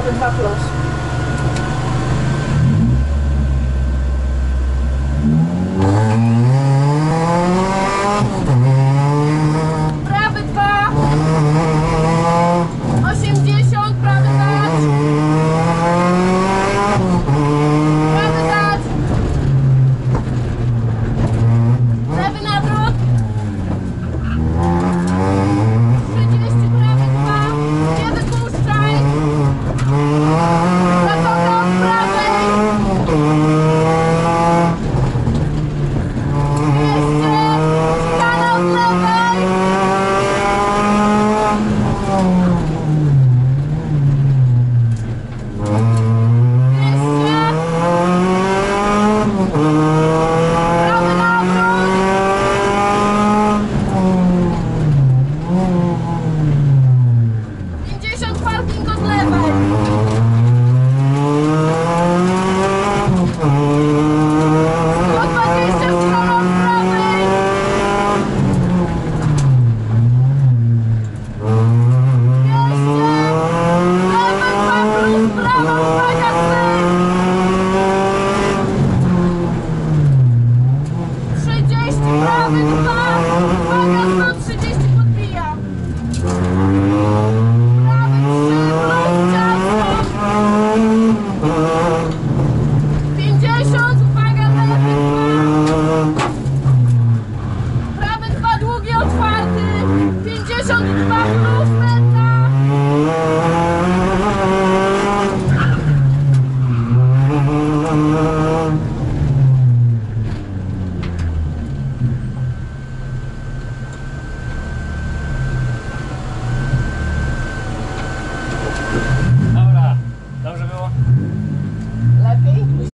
Obrigada, até a próxima. 52 plus